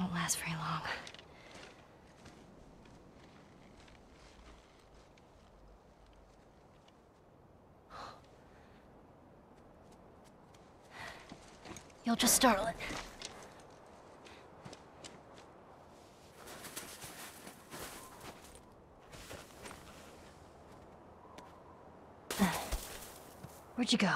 Won't last very long. You'll just startle it. Where'd you go?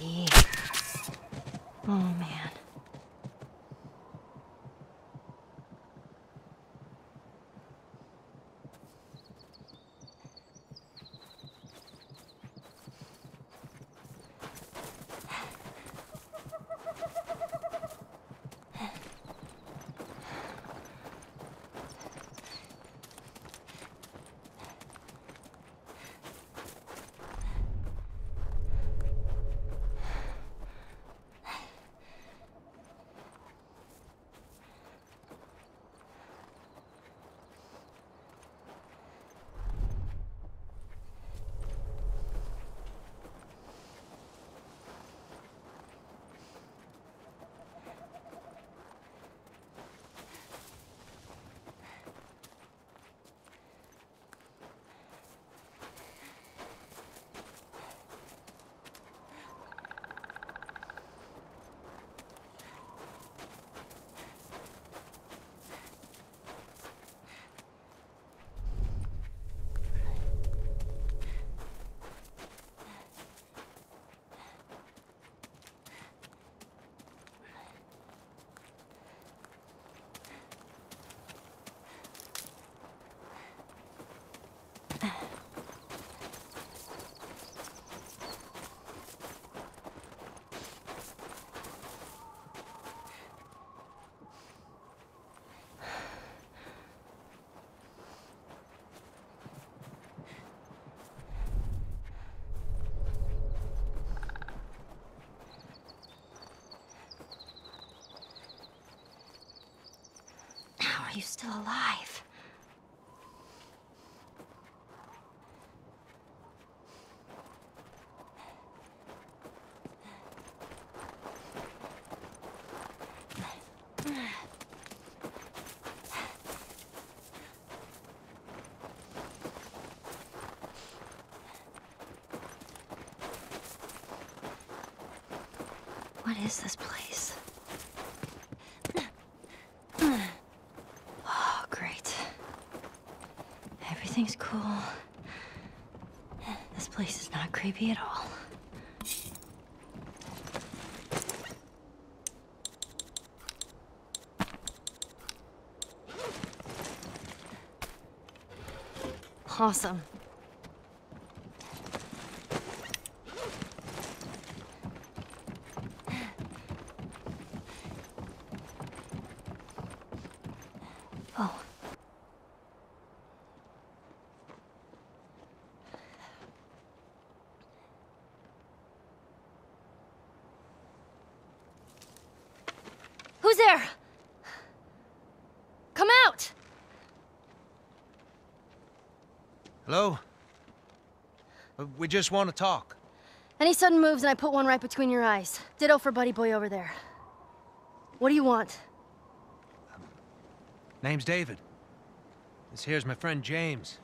Oh, man. How are you still alive? What is this place? Oh, great. Everything's cool. This place is not creepy at all. Awesome. Oh. There? Come out! Hello? Uh, We just want to talk. Any sudden moves and I put one right between your eyes. Ditto for buddy boy over there. What do you want? Name's David. This here's my friend James.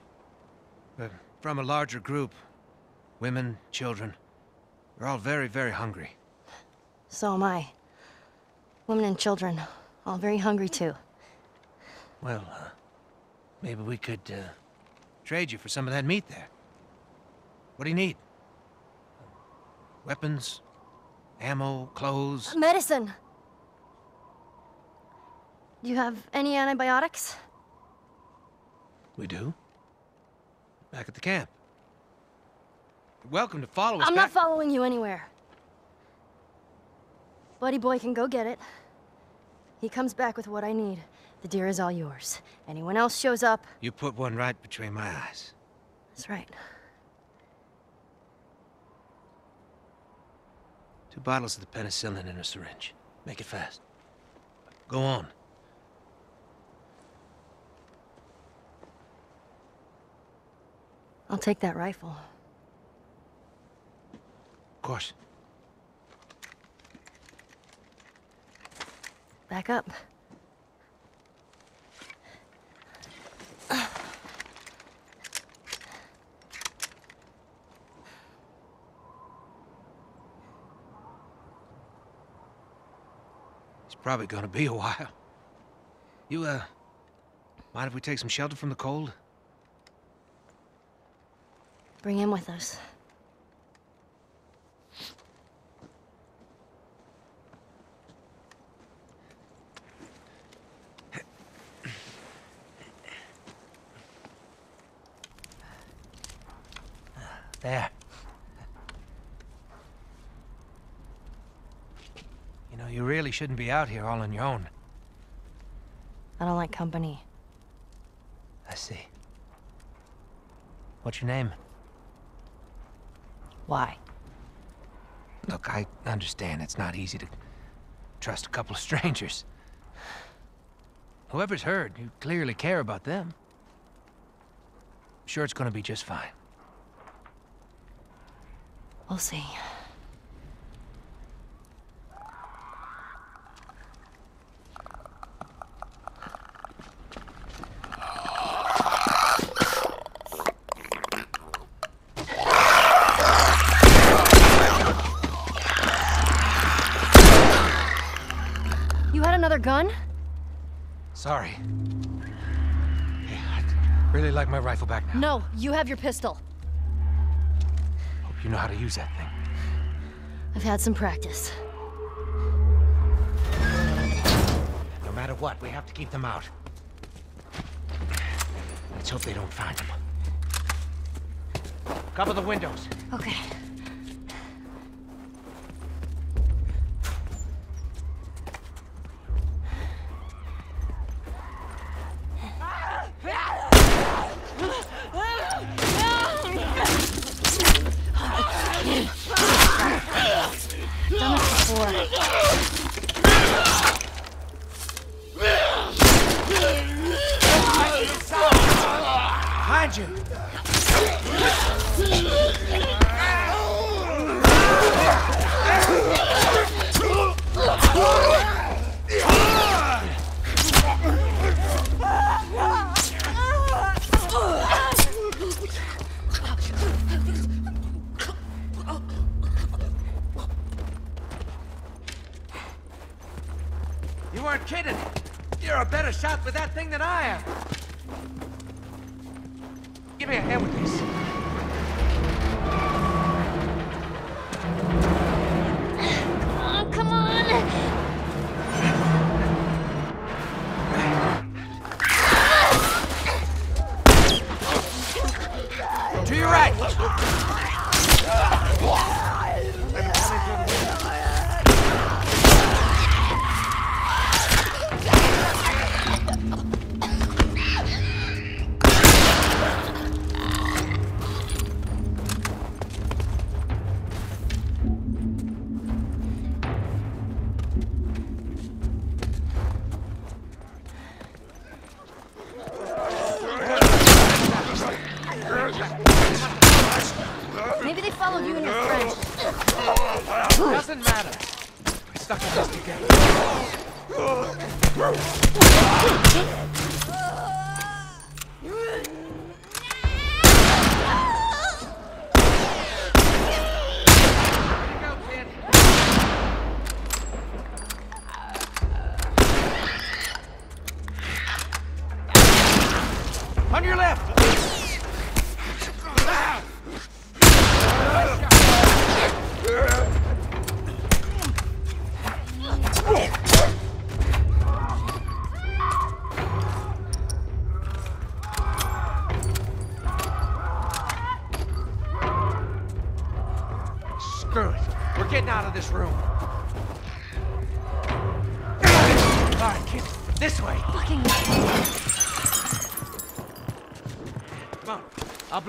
We're from a larger group. Women, children. We're all very, very hungry. So am I. Women and children, all very hungry too. Well, uh, maybe we could, uh, trade you for some of that meat there. What do you need? Weapons? Ammo? Clothes? Medicine! Do you have any antibiotics? We do. Back at the camp. You're welcome to follow us I'm not following you anywhere. Buddy boy can go get it. He comes back with what I need. The deer is all yours. Anyone else shows up, You put one right between my eyes. that's right. Two bottles of the penicillin in a syringe. Make it fast. Go on. I'll take that rifle. Of course. Back up. It's probably gonna be a while. You, uh, mind if we take some shelter from the cold? Bring him with us. There. You know, you really shouldn't be out here all on your own. I don't like company. I see. What's your name? Why? Look, I understand it's not easy to trust a couple of strangers. Whoever's heard, you clearly care about them. I'm Sure, it's gonna be just fine. We'll see. You had another gun? Sorry. Hey, I'd really like my rifle back now. No, you have your pistol. You know how to use that thing. I've had some practice. No matter what, we have to keep them out. Let's hope they don't find them. Cover the windows. Okay.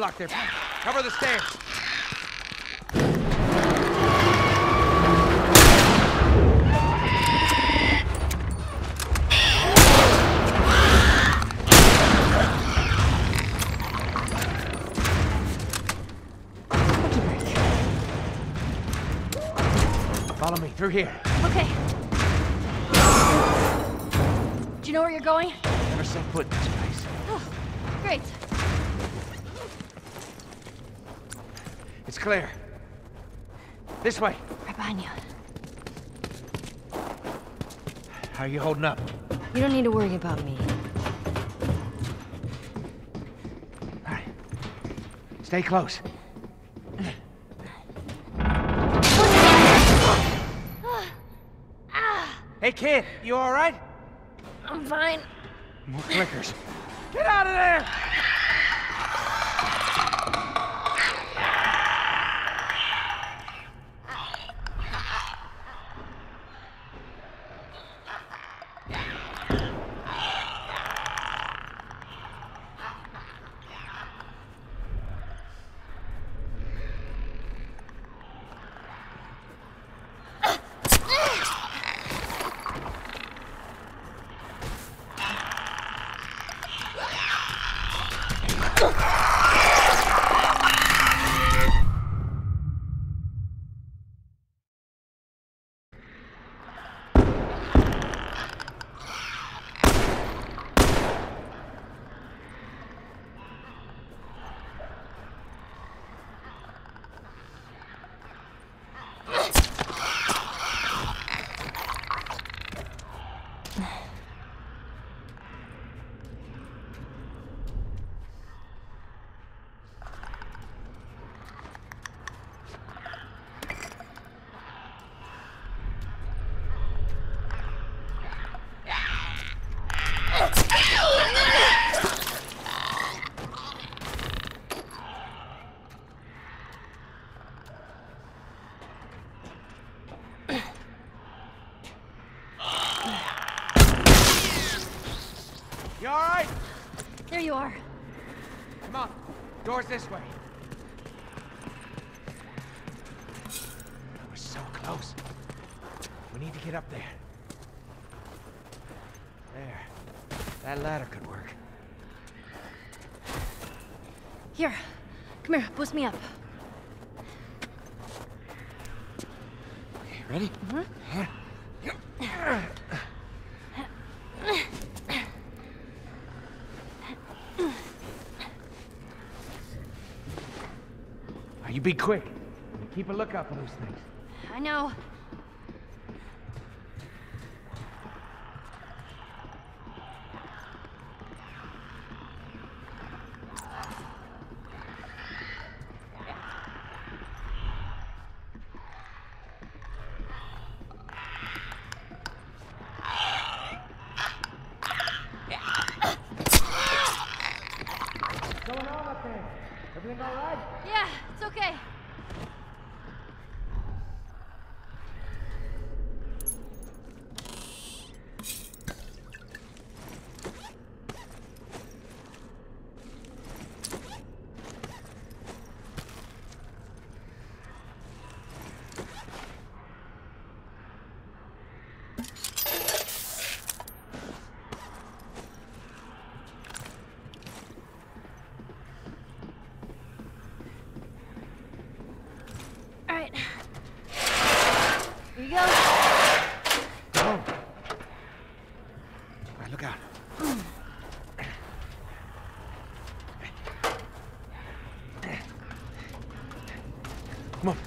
Block path. Cover the stairs. Follow me through here. Clear. This way. Right behind you. How are you holding up? You don't need to worry about me. All right. Stay close. Hey, kid, you all right? I'm fine. More clickers. Get out of there! You all right? There you are. Come on. Doors this way. We're so close. We need to get up there. There. That ladder could work. Here. Come here. Boost me up. Okay, ready? Now, You be quick. Keep a lookout for those things. I know. What's going on up there? Everything all right? Yeah, it's okay. All right. Here you go. Oh. All right, look out. Come on.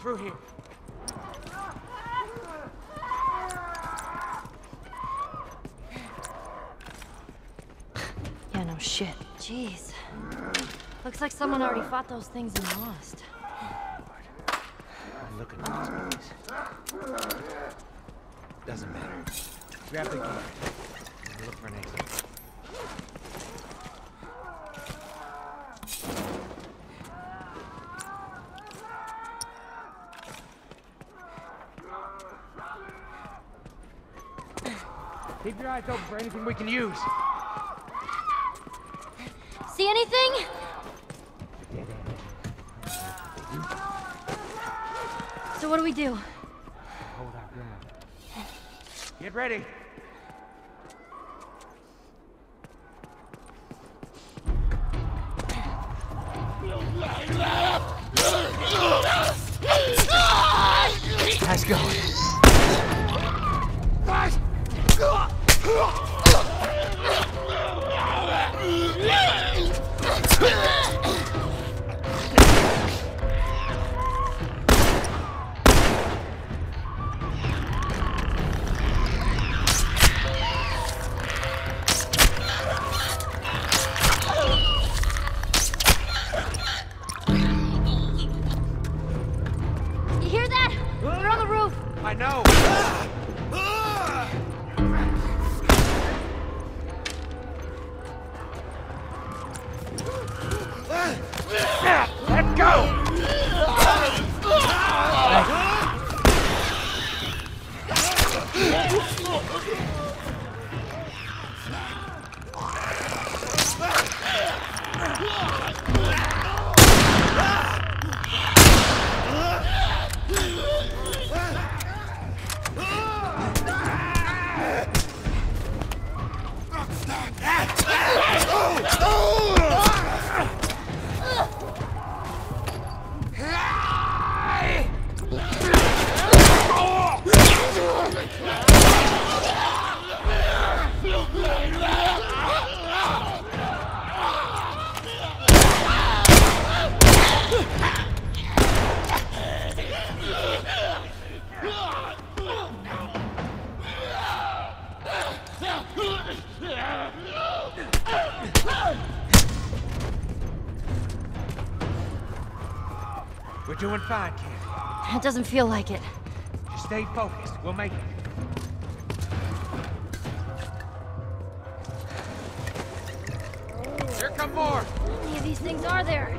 Through here. Yeah, no shit. Jeez. Looks like someone already fought those things and lost. I'm looking bodies. Doesn't matter. Grab the gear. and Look for an exit. Keep your eyes open for anything we can use. See anything? What do we do? Hold. Get ready. It doesn't feel like it. Just stay focused. We'll make it. Here come more! How many of these things are there?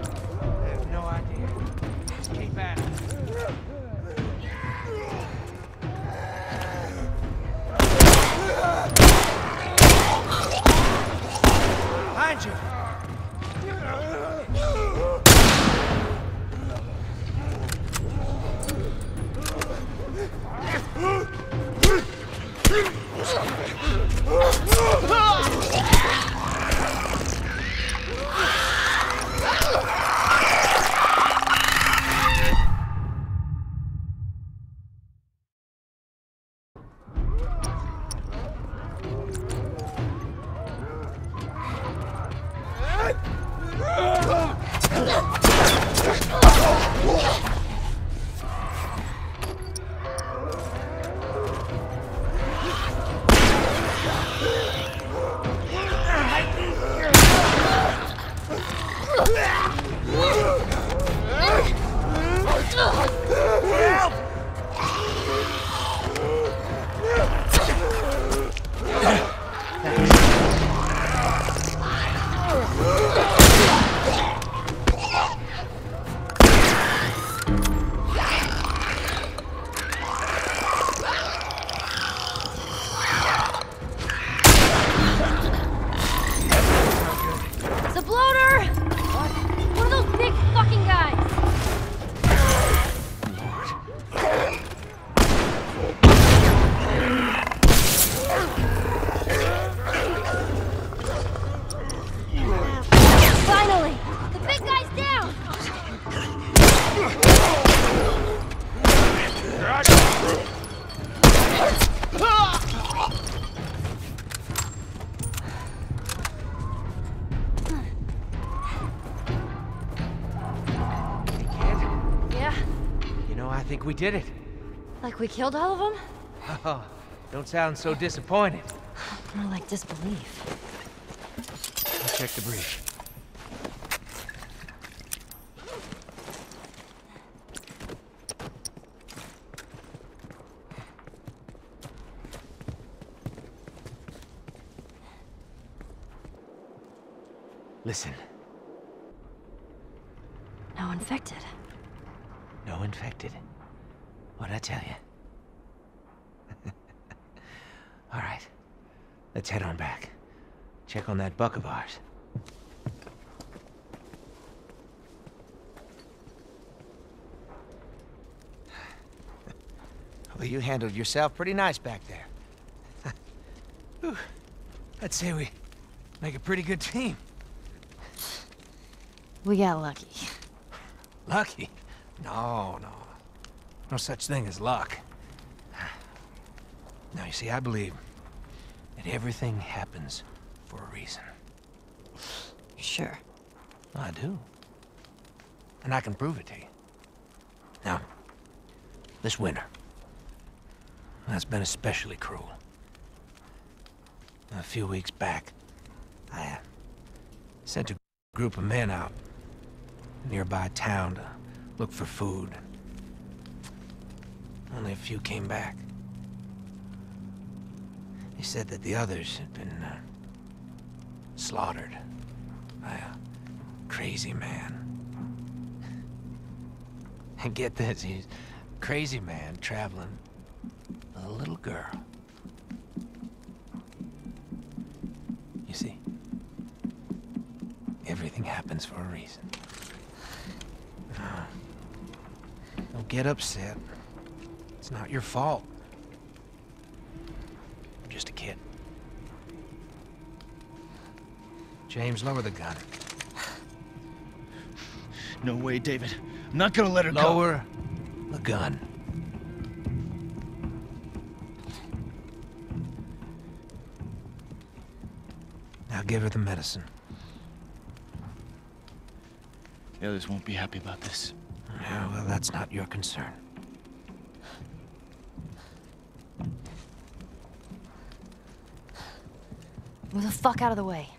Did it. Like we killed all of them? Oh, don't sound so disappointed. More like disbelief. I'll check the breach. Listen, No infected. no infected. What'd I tell you? All right, let's head on back. Check on that buck of ours. Well, you handled yourself pretty nice back there. Whew. I'd say we make a pretty good team. We got lucky. Lucky? No, no. No such thing as luck. Now, you see, I believe that everything happens for a reason. Sure. I do. And I can prove it to you. Now, this winter, that's been especially cruel. A few weeks back, I uh, sent a group of men out nearby town to look for food. Only a few came back. They said that the others had been uh, slaughtered by a crazy man. And get this, he's crazy man traveling a little girl. You see, everything happens for a reason. Don't get upset. It's not your fault. James, lower the gun. No way, David. I'm not gonna let her go. Lower the gun. Now give her the medicine. The others won't be happy about this. Yeah, well, that's not your concern. Move the fuck out of the way.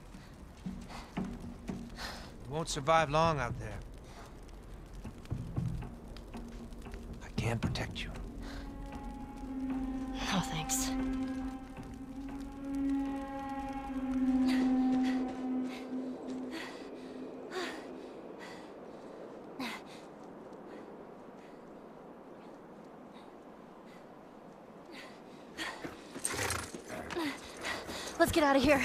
Won't survive long out there. I can protect you. No thanks. Let's get out of here.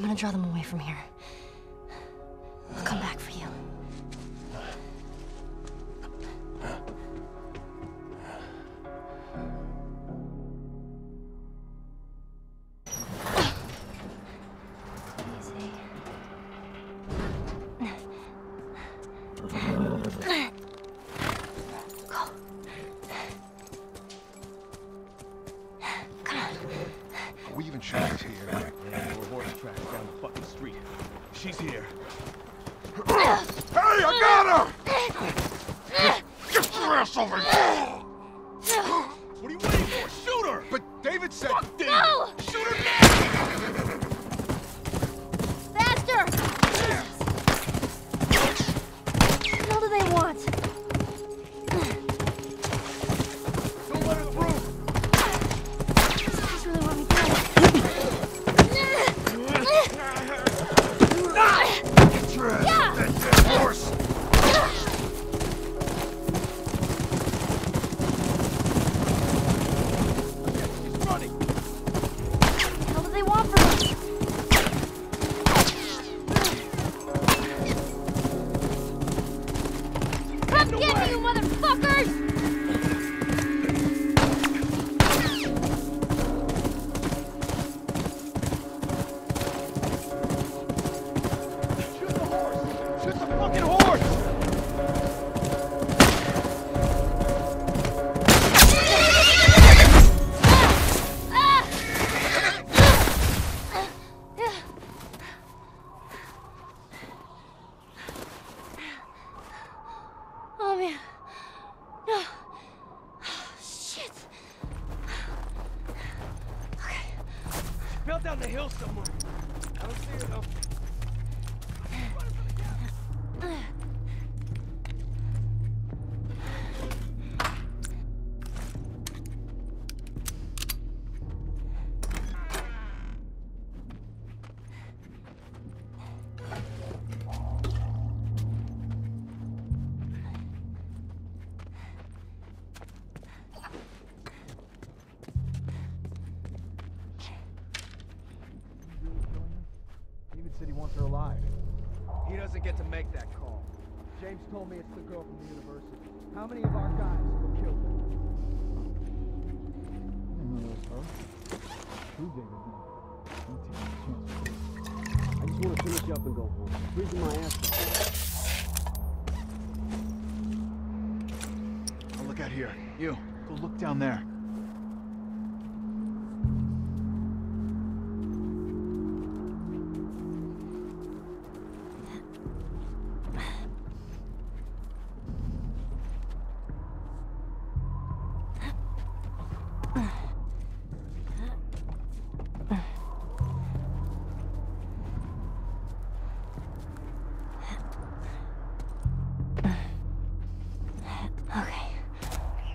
I'm gonna draw them away from here.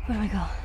Where do I go?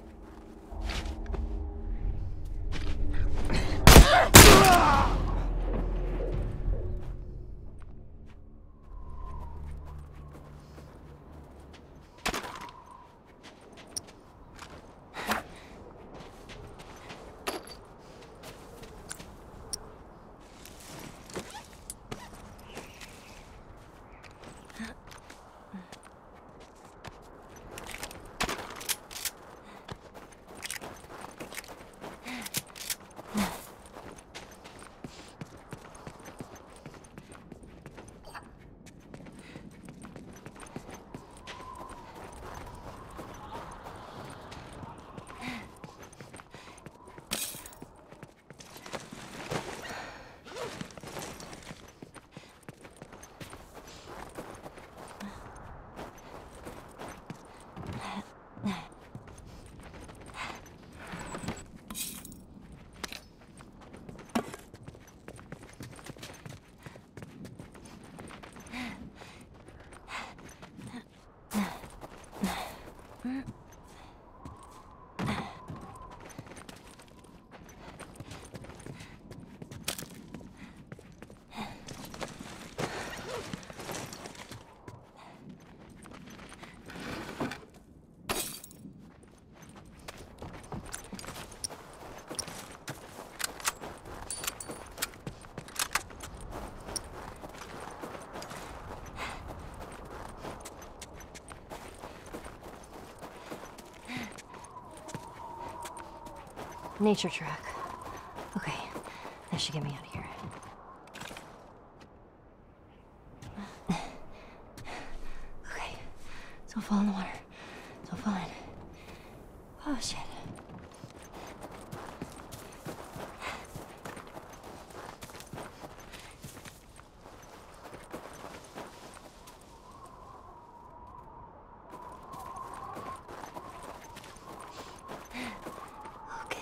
Nature track. Okay, that should get me out of here. Okay, don't fall in the water. Don't fall in. Oh shit. Okay.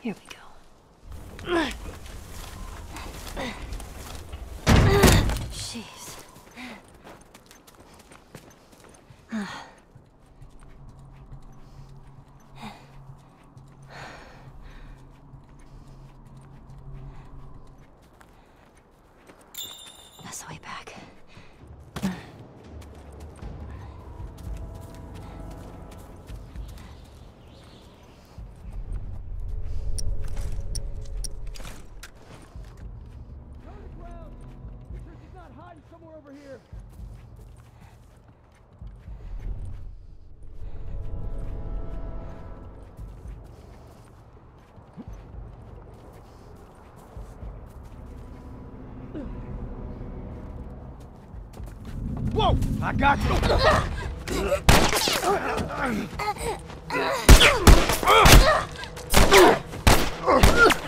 Here we go. Jeez. That's the way back. Turn the ground! The church is not hiding somewhere over here! Whoa! I got you! Turn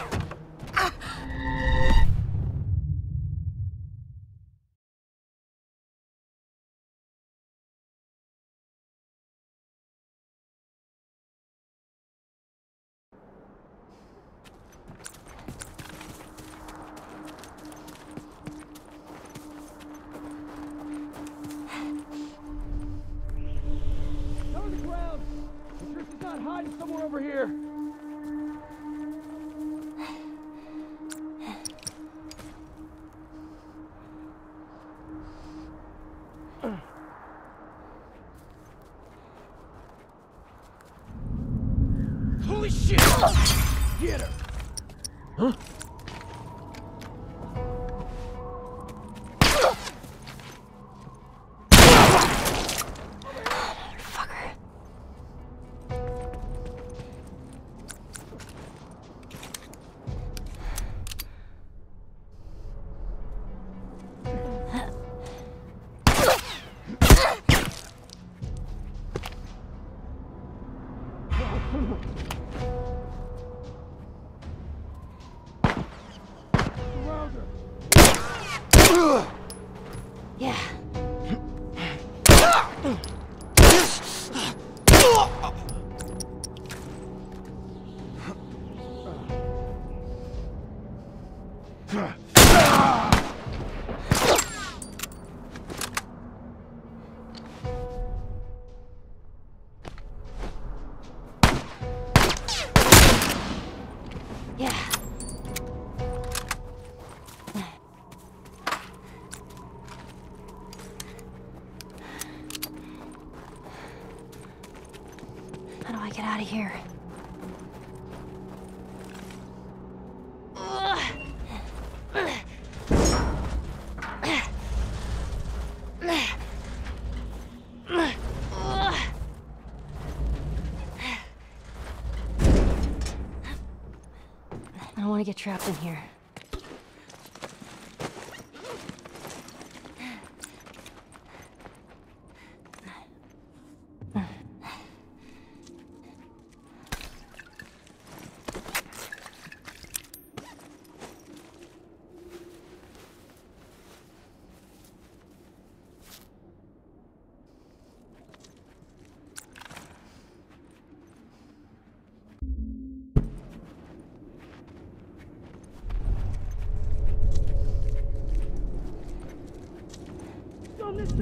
get trapped in here.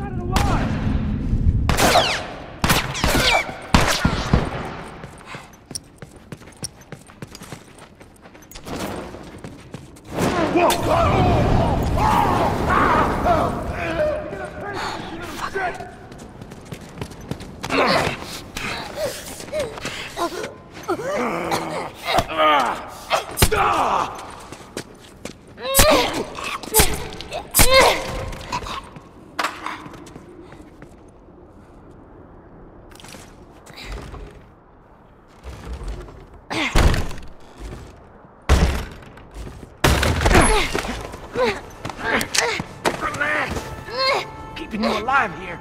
Side of the line! Keeping you alive here.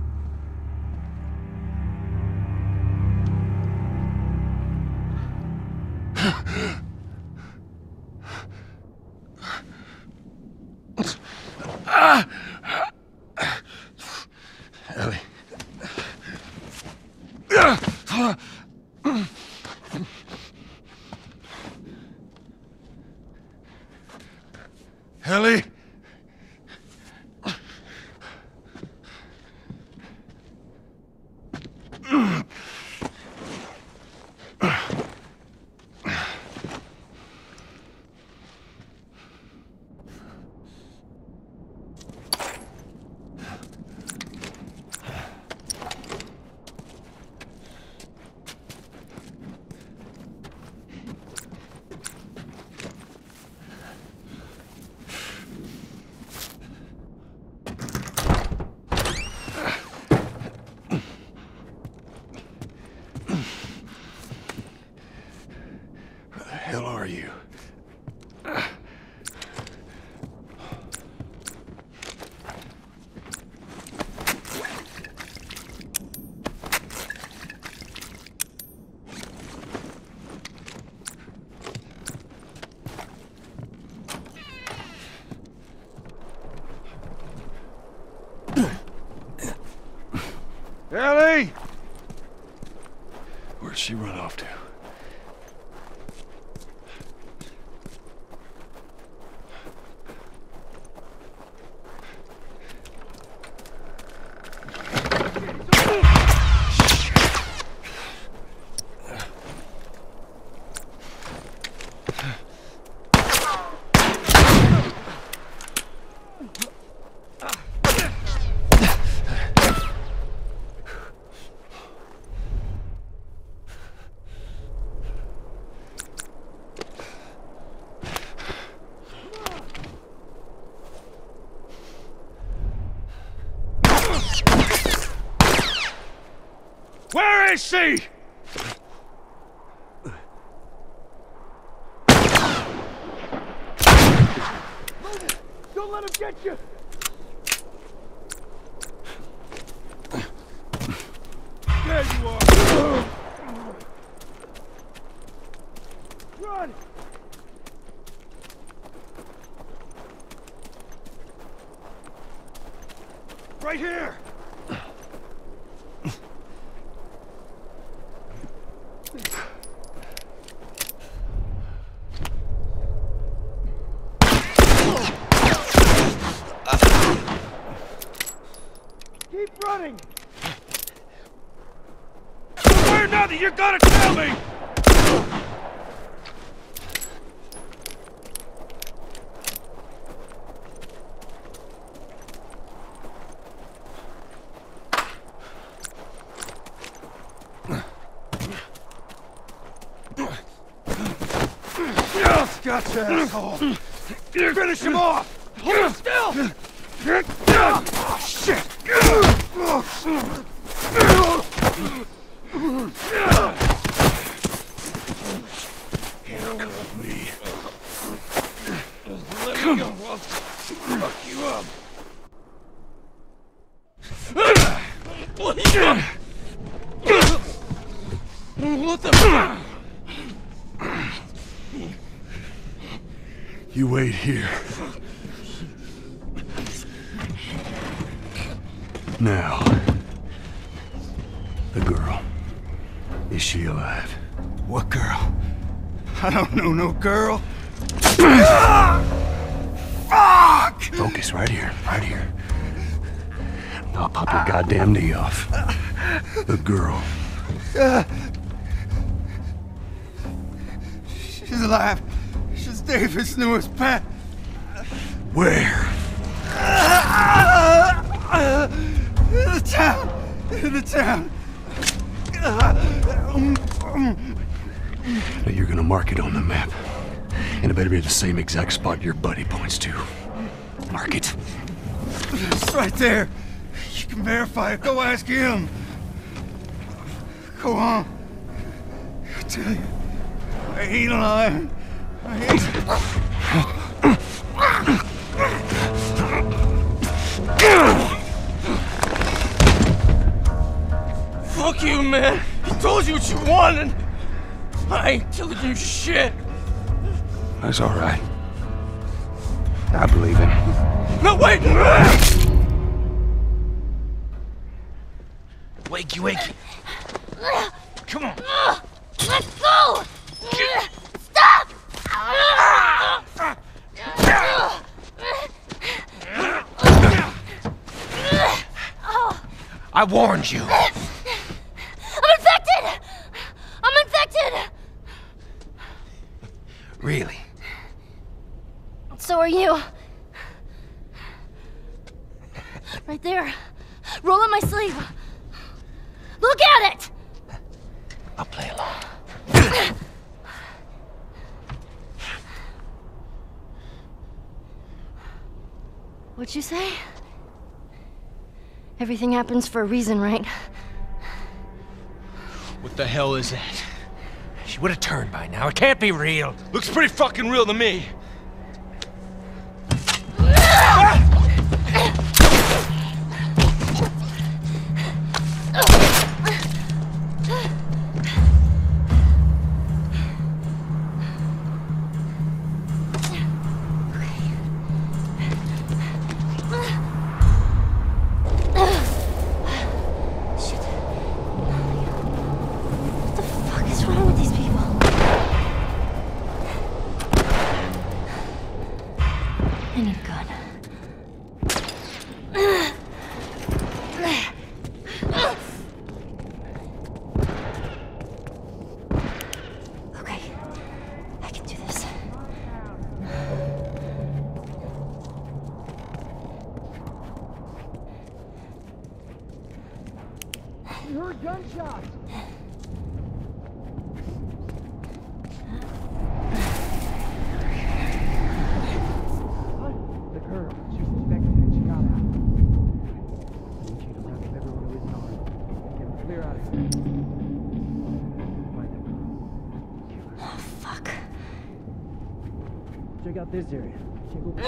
Where is she? Don't let him get you! There you are! Run! Right here! Keep running! Where now that you're gonna tell me? Gotcha, asshole! Finish him off! Hold still! Oh, shit! Me. Let me go, I'll fuck you up. What the? You wait here. Now, the girl. Is she alive? What girl? I don't know no girl. Fuck! Focus right here, right here. I'll pop your goddamn knee off. The girl. She's alive. She's David's newest pet. Where? In The town. In the town. Um, um, You're gonna mark it on the map. And it better be the same exact spot your buddy points to. Mark it. It's right there. You can verify it. Go ask him. Go on. I tell you, I ain't lying. I ain't. Fuck you, man. He told you what you wanted. I ain't telling you shit. That's all right. I believe him. No, wait! Wakey, wakey. Come on. Let's go! Stop! I warned you. I'm infected! I'm infected! Really? So are you. Right there. Roll up my sleeve. Look at it! I'll play along. What'd you say? Everything happens for a reason, right? What the hell is that? She would have turned by now. It can't be real. Looks pretty fucking real to me. Check out this area. Check over.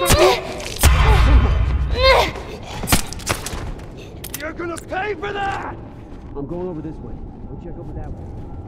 You're gonna pay for that! I'm going over this way. Go check over that way.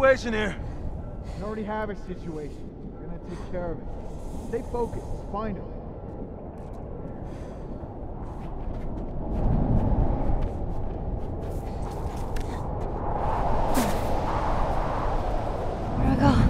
Situation here. We already have a situation. We're gonna take care of it. Stay focused. Find him. Where do I go?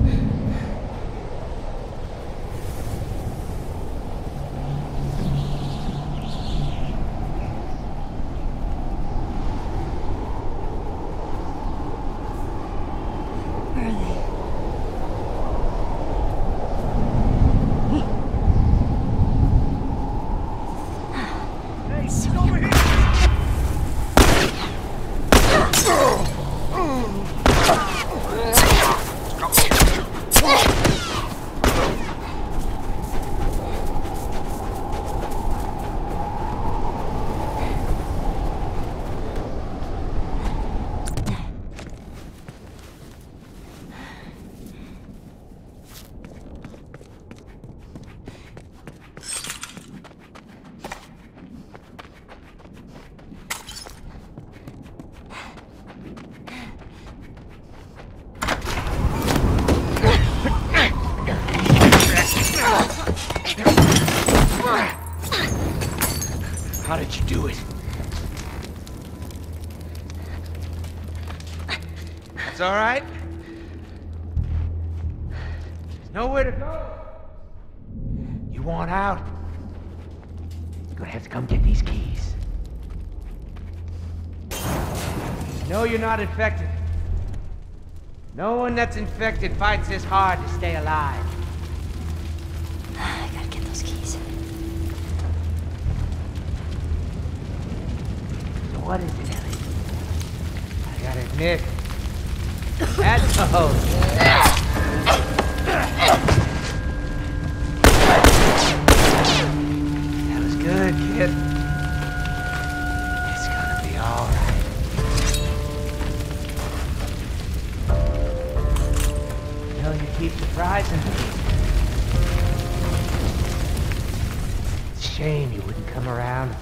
How did you do it? That's all right. There's nowhere to go. You want out? You're gonna have to come get these keys. No, you're not infected. No one that's infected fights this hard to stay alive. I gotta get those keys. So what is it, Ellie? I gotta admit, that's a host. That was good, kid. Wouldn't come around.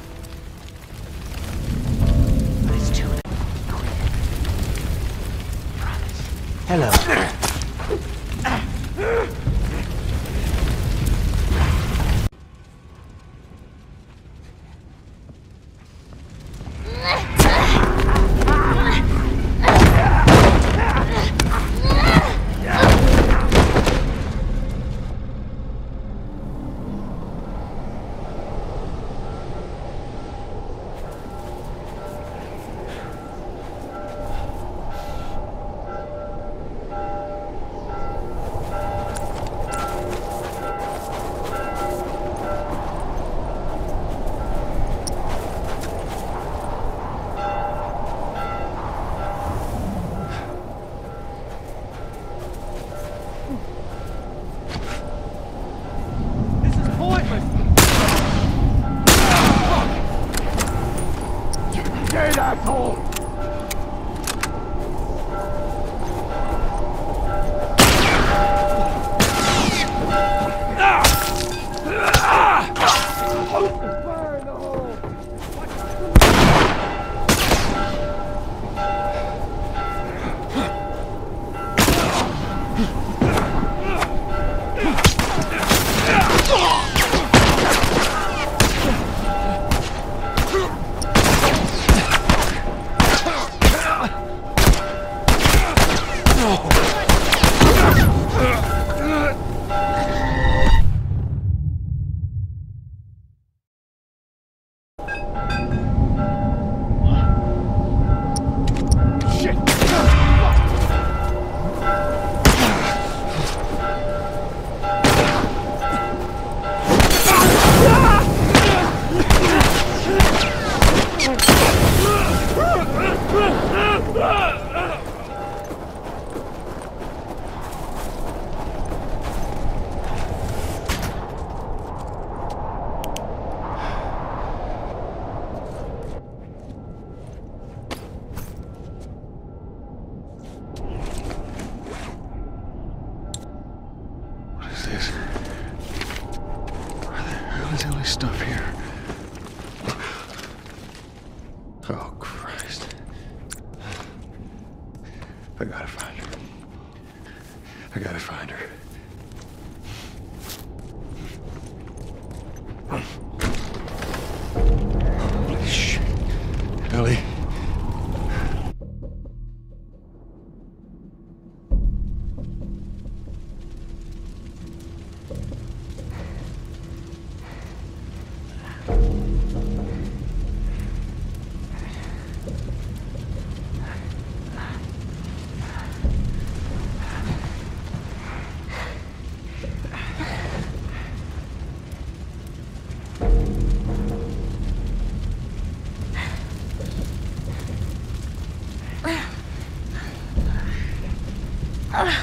I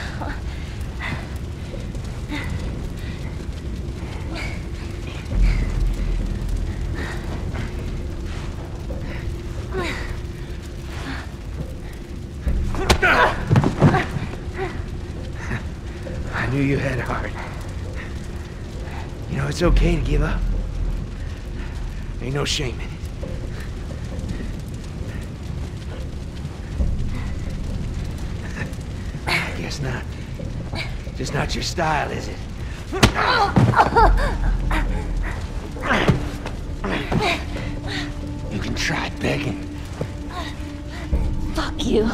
knew you had heart. You know, it's okay to give up. Ain't no shame in it. not your style, is it? You can try begging. Fuck you.